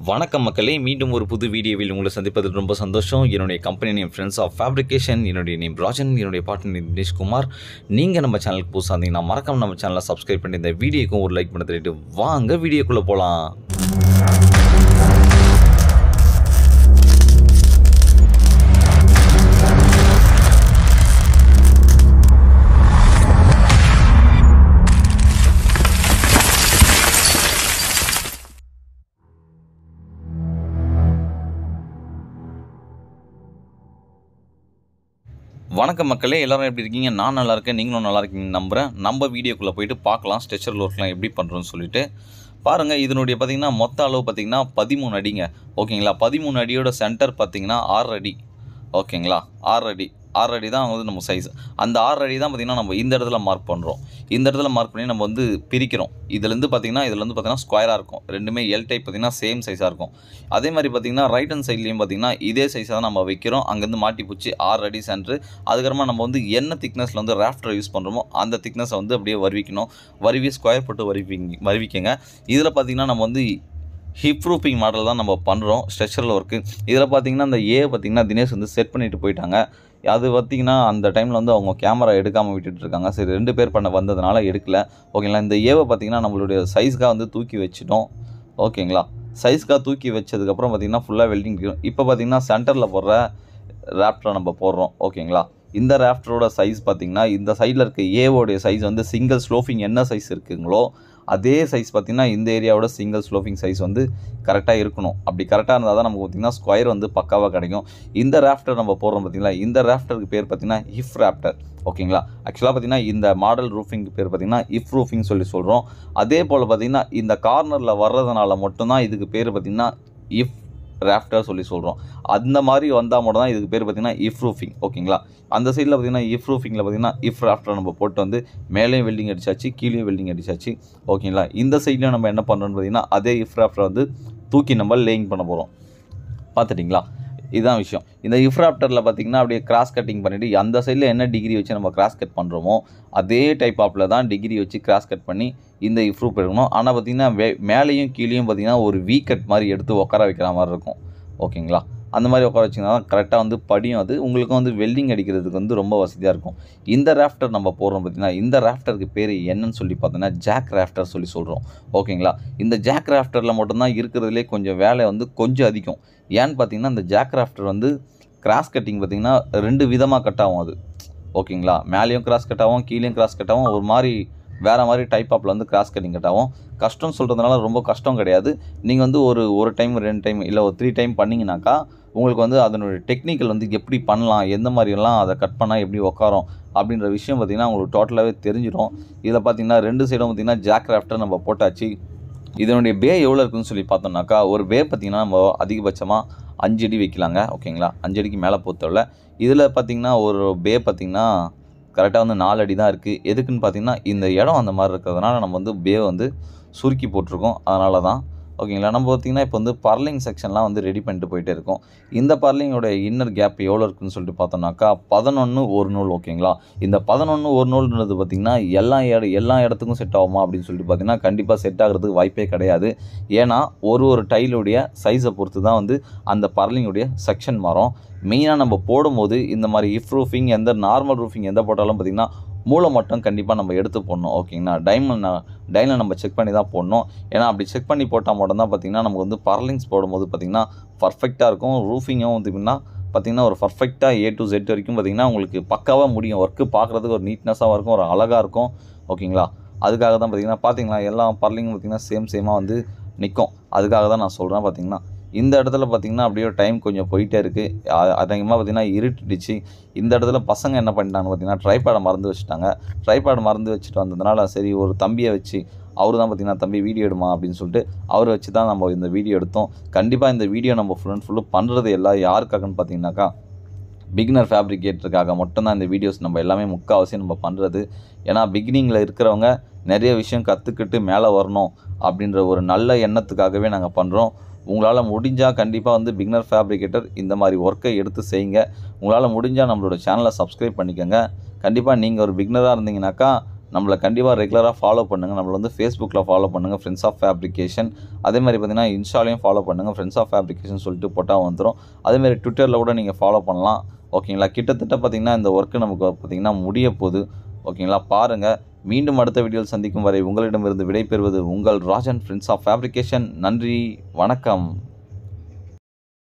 வணக்கம் மக்களே மீண்டும் ஒரு புது வீடியோவில் உங்களை சந்திப்பதில் ரொம்ப சந்தோஷம். என்னுடைய company name friends of fabrication என்னுடைய நேம் ராஜன் என்னுடைய பாட்டு நேம் தினேஷ்குமார் நீங்கள் நம்ம சேனலுக்கு புதுசாக இருந்தீங்கன்னா மறக்காம நம்ம சேனலை சப்ஸ்கிரைப் பண்ணி இந்த வீடியோக்கும் ஒரு லைக் பண்ண தெரிவிட்டு வாங்க வீடியோக்குள்ளே போகலாம் வணக்கம் மக்களே எல்லோரும் எப்படி இருக்கீங்க? நான் நல்லா இருக்கேன் நீங்களும் நல்லா இருக்கீங்கன்னு நம்புகிறேன் நம்ம வீடியோக்குள்ளே போயிட்டு பார்க்கலாம் ஸ்ட்ரெச்சர் ஒர்க்லாம் எப்படி பண்ணுறோன்னு சொல்லிட்டு. பாருங்கள் இதனுடைய பார்த்தீங்கன்னா மொத்த அளவு பார்த்தீங்கன்னா பதிமூணு அடிங்க. ஓகேங்களா? பதிமூணு அடியோட சென்டர் பார்த்திங்கன்னா ஆறு அடி. ஓகேங்களா? ஆறு அடி. ஆறு அடி தான் வந்து நம்ம சைஸ் அந்த ஆறு அடி தான் பார்த்திங்கன்னா நம்ம இந்த இடத்துல மார்க் பண்ணுறோம் இந்த இடத்துல மார்க் பண்ணி நம்ம வந்து பிரிக்கிறோம். இதுலேருந்து பார்த்திங்கன்னா இதுலேருந்து பார்த்திங்கன்னா ஸ்கொயராக இருக்கும். ரெண்டுமே எல் டைப் பார்த்திங்கன்னா சேம் சைஸாக இருக்கும். அதே மாதிரி பார்த்திங்கன்னா ரைட் ஹேண்ட் சைட்லேயும் பார்த்திங்கன்னா இதே சைஸாக தான் நம்ம வைக்கிறோம். அங்கேருந்து மாட்டி பிடிச்சி ஆறு அடி சென்ட்ரு அதுக்கப்புறமா நம்ம வந்து என்ன திக்னஸில் வந்து ராஃப்டர் யூஸ் பண்ணுறோமோ அந்த திக்னஸை வந்து அப்படியே வருவிக்கணும். வருவி ஸ்கொயர் போட்டு வருவிங்க வருவிக்கங்க. இதில் பார்த்திங்கன்னா நம்ம வந்து ஹிப் ப்ரூஃபிங் மாடல் தான் நம்ம பண்ணுறோம் ஸ்ட்ரெச்சரில் ஒர்க்கு இதில் பார்த்தீங்கன்னா அந்த ஏ பார்த்தீங்கன்னா தினேஷ் வந்து செட் பண்ணிட்டு போயிட்டாங்க. அது பார்த்தீங்கன்னா அந்த டைமில் வந்து அவங்க கேமரா எடுக்காமல் விட்டுட்டு இருக்காங்க. சரி ரெண்டு பேர் பண்ண வந்ததுனால எடுக்கல. ஓகேங்களா இந்த ஏவை பார்த்தீங்கன்னா நம்மளுடைய சைஸ்க்காக வந்து தூக்கி வச்சிட்டோம். ஓகேங்களா சைஸ்க்காக தூக்கி வச்சதுக்கப்புறம் பார்த்தீங்கன்னா ஃபுல்லாக வெல்டிங் இப்போ பார்த்திங்கன்னா சென்டரில் போடுற ரேப்டரை நம்ம போடுறோம். ஓகேங்களா இந்த ரேஃப்டரோட சைஸ் பார்த்தீங்கன்னா இந்த சைடில் இருக்க ஏவோடைய சைஸ் வந்து சிங்கிள் ஸ்லோஃபிங் என்ன சைஸ் இருக்குங்களோ அதே சைஸ் பார்த்திங்கன்னா இந்த ஏரியாவோட சிங்கிள் ஸ்லோஃபிங் சைஸ் வந்து கரெக்டாக இருக்கணும். அப்படி கரெக்டாக இருந்தால் தான் நமக்கு பார்த்திங்கன்னா ஸ்கொயர் வந்து பக்காவாக கிடைக்கும். இந்த ராஃப்டர் நம்ம போடுறோம் பார்த்திங்களா இந்த ராஃப்டருக்கு பேர் பார்த்திங்கன்னா இஃப் ராஃப்டர் ஓகேங்களா ஆக்சுவலாக பார்த்திங்கன்னா இந்த மாடல் ரூஃபிங்க்கு பேர் பார்த்திங்கன்னா இஃப் ரூஃபிங் சொல்லி சொல்கிறோம் அதே போல் பார்த்திங்கன்னா இந்த கார்னரில் வர்றதுனால மட்டும்தான் இதுக்கு பேர் பார்த்திங்கன்னா இஃப் ராஃப்டர் சொல்லி சொல்கிறோம் அந்த மாதிரி வந்தால் மட்டும் தான் இதுக்கு பேர் பார்த்திங்கன்னா இஃப் ரூஃபிங் ஓகேங்களா அந்த சைடில் பார்த்திங்கன்னா இஃப் ரூஃபிங்கில் பார்த்திங்கன்னா இஃப் ராஃப்டர் நம்ம போட்டு வந்து மேலேயும் வெல்டிங் அடிச்சாச்சு கீழேயும் வெல்டிங் அடிச்சாச்சு ஓகேங்களா இந்த சைட்லையும் நம்ம என்ன பண்ணுறோம்னு பார்த்திங்கன்னா அதே இஃப் ராஃப்டர் வந்து தூக்கி நம்ம லேயிங் பண்ண போகிறோம் பார்த்துட்டிங்களா? இதுதான் விஷயம். இந்த இஃப்ராப்டரில் பார்த்திங்கன்னா அப்படியே கிராஸ் கட்டிங் பண்ணிவிட்டு அந்த சைடில் என்ன டிகிரி வச்சு நம்ம கிராஸ் கட் பண்ணுறோமோ அதே டைப் ஆப்பில் தான் டிகிரி வச்சு கிராஸ் கட் பண்ணி இந்த இஃப்ரூப் எடுக்கணும் ஆனால் பார்த்திங்கன்னா வே மேலேயும் கீழேயும் பார்த்திங்கன்னா ஒரு வீ கட் மாதிரி எடுத்து உட்கார வைக்கிற மாதிரி இருக்கும். ஓகேங்களா? அந்த மாதிரி உட்கார வச்சிங்கன்னா தான் கரெக்டாக வந்து படியும் அது. உங்களுக்கும் வந்து வெல்டிங் அடிக்கிறதுக்கு வந்து ரொம்ப வசதியாக இருக்கும். இந்த ராஃப்டர் நம்ம போடுறோம் பார்த்திங்கன்னா இந்த ராஃப்டருக்கு பேர் என்னன்னு சொல்லி பார்த்தோன்னா ஜாக் ராஃப்டர் சொல்லி சொல்கிறோம் ஓகேங்களா இந்த ஜாக் ராஃப்டரில் மட்டும்தான் இருக்கிறதுலே கொஞ்சம் வேலை வந்து கொஞ்சம் அதிகம். ஏன்னு பார்த்தீங்கன்னா இந்த ஜாக் ராஃப்டர் வந்து கிராஸ் கட்டிங் பார்த்திங்கன்னா ரெண்டு விதமாக கட் ஆகும் அது. ஓகேங்களா மேலேயும் கிராஸ் கட் ஆகும் கீழேயும் கிராஸ் கட் ஆகும். ஒரு மாதிரி வேறு மாதிரி டைப் ஆப்பில் வந்து கிராஸ் கட்டிங் கட் ஆகும் கஷ்டம் சொல்கிறதுனால ரொம்ப கஷ்டம் கிடையாது. நீங்கள் வந்து ஒரு ஒரு டைம் ரெண்டு டைம் இல்லை ஒரு த்ரீ டைம் பண்ணிங்கனாக்கா உங்களுக்கு வந்து அதனுடைய டெக்னிக்கல் வந்து எப்படி பண்ணலாம் எந்த மாதிரியெல்லாம் அதை கட் பண்ணால் எப்படி உட்காரும் அப்படின்ற விஷயம் பார்த்திங்கன்னா உங்களுக்கு டோட்டலாகவே தெரிஞ்சிடும் இதில் பார்த்திங்கன்னா ரெண்டு சைடும் பார்த்திங்கன்னா ஜாக் ராஃப்டர் நம்ம போட்டாச்சு. இதனுடைய பே எவ்வளோ இருக்குன்னு சொல்லி பார்த்தோம்னாக்கா ஒரு பே பார்த்திங்கன்னா நம்ம அதிகபட்சமாக அஞ்சடி வைக்கலாங்க. ஓகேங்களா அஞ்சடிக்கு மேலே போத்தவில்ல இதில் பார்த்திங்கன்னா ஒரு பே பார்த்திங்கன்னா கரெக்டாக வந்து நாலு அடி தான் இருக்குது எதுக்குன்னு பார்த்தீங்கன்னா இந்த இடம் அந்த மாதிரி இருக்கிறதுனால நம்ம வந்து பே வந்து சுருக்கி போட்டிருக்கோம். அதனால தான் ஓகேங்களா? நம்ம பார்த்திங்கன்னா இப்போ வந்து பர்லிங் செக்ஷன்லாம் வந்து ரெடி பண்ணிட்டு போயிட்டே இருக்கும். இந்த பர்லிங்கோட இன்னர் கேப் எவ்வளோ இருக்குன்னு சொல்லிட்டு பார்த்தோம்னாக்கா பதினொன்று ஒரு நூல் ஓகேங்களா? இந்த பதினொன்று ஒரு நூல்ன்றது பார்த்திங்கன்னா எல்லா இட எல்லா இடத்துக்கும் செட் ஆகுமா அப்படின்னு சொல்லிட்டு பார்த்தீங்கன்னா கண்டிப்பாக செட் ஆகிறதுக்கு வாய்ப்பே கிடையாது. ஏன்னா ஒரு ஒரு டைலுடைய சைஸை பொறுத்து தான் வந்து அந்த பர்லிங்குடைய செக்ஷன் மாறும். மெயினாக நம்ம போடும்போது இந்த மாதிரி இஃப் ரூஃபிங் எந்த நார்மல் ரூஃபிங் எந்த போட்டாலும் பார்த்திங்கன்னா மூளை மட்டும் கண்டிப்பாக நம்ம எடுத்து போடணும் ஓகேங்களா? டைமண்ட் டைமில் நம்ம செக் பண்ணி தான் போடணும். ஏன்னா அப்படி செக் பண்ணி போட்டால் மட்டும்தான் பார்த்திங்கன்னா நமக்கு வந்து பர்லிங்ஸ் போடும்போது பார்த்திங்கன்னா பர்ஃபெக்டாக இருக்கும். ரூஃபிங்கும் வந்து பார்த்திங்கன்னா பார்த்திங்கன்னா ஒரு பர்ஃபெக்டாக ஏ டு ஜெட் வரைக்கும் பார்த்திங்கன்னா உங்களுக்கு பக்காவாக முடியும். ஒர்க்கு பார்க்குறதுக்கு ஒரு நீட்னஸாக இருக்கும் ஒரு அழகாக இருக்கும் ஓகேங்களா? அதுக்காக தான் பார்த்திங்கன்னா பார்த்திங்களா எல்லா பர்லிங்கும் பார்த்திங்கன்னா சேம் சேமாக வந்து நிற்கும் அதுக்காக தான் நான் சொல்கிறேன் பார்த்திங்கன்னா இந்த இடத்துல பார்த்திங்கன்னா அப்படியே டைம் கொஞ்சம் போயிட்டே இருக்குது அதிகமாக பார்த்திங்கன்னா இருட்டுடுச்சு. இந்த இடத்துல பசங்க என்ன பண்ணிட்டாங்க பார்த்திங்கன்னா ட்ரைபேடை மறந்து வச்சுட்டாங்க. ட்ரைபேடை மறந்து வச்சுட்டு வந்ததுனால சரி ஒரு தம்பியை வச்சு அவர் தான் பார்த்திங்கன்னா தம்பி வீடியோ எடுமா? அப்படின்னு சொல்லிட்டு அவரை வச்சு தான் நம்ம இந்த வீடியோ எடுத்தோம். கண்டிப்பாக இந்த வீடியோ நம்ம ஃபுல் அண்ட் ஃபுல்லு பண்ணுறது எல்லாம் யாருக்காகன்னு பார்த்தீங்கன்னாக்கா பிகினர் ஃபேப்ரிகேட்டருக்காக மட்டும்தான் இந்த வீடியோஸ் நம்ம எல்லாமே முக்கால்வாசி நம்ம பண்ணுறது ஏன்னா பிகினிங்கில் இருக்கிறவங்க நிறைய விஷயம் கற்றுக்கிட்டு மேலே வரணும் அப்படின்ற ஒரு நல்ல எண்ணத்துக்காகவே நாங்கள் பண்ணுறோம் உங்களால் முடிஞ்சால் கண்டிப்பாக வந்து பிக்னர் ஃபேப்ரிகேட்டர் இந்த மாதிரி ஒர்க்கை எடுத்து செய்யுங்க. உங்களால் முடிஞ்சால் நம்மளோட சேனலை சப்ஸ்கிரைப் பண்ணிக்கோங்க. கண்டிப்பாக நீங்கள் ஒரு பிக்னராக இருந்தீங்கனாக்கா நம்மளை கண்டிப்பாக ரெகுலராக ஃபாலோ பண்ணுங்கள் நம்மளை வந்து ஃபேஸ்புக்கில் ஃபாலோ பண்ணுங்கள் ஃப்ரெண்ட்ஸ் ஆஃப் ஃபேப்ரிகேஷன் அதே மாதிரி பார்த்தீங்கன்னா இன்ஸ்டாலையும் ஃபாலோ பண்ணுங்கள் ஃப்ரெண்ட்ஸ் ஆஃப் ஃபேப்ரிகேஷன் சொல்லிட்டு போட்டால் வந்துடும் அதேமாதிரி ட்விட்டரில் கூட நீங்கள் ஃபாலோ பண்ணலாம். ஓகேங்களா கிட்டத்தட்ட பார்த்தீங்கன்னா இந்த ஒர்க்கு நமக்கு பார்த்தீங்கன்னா முடிய போகுது. ஓகேங்களா பாருங்கள் மீண்டும் அடுத்த வீடியோவில் சந்திக்கும் வரை உங்களிடமிருந்து விடைபெறுவது உங்கள் ராஜன் ஃப்ரெண்ட்ஸ் ஆஃப் ஃபேப்ரிகேஷன் நன்றி வணக்கம்.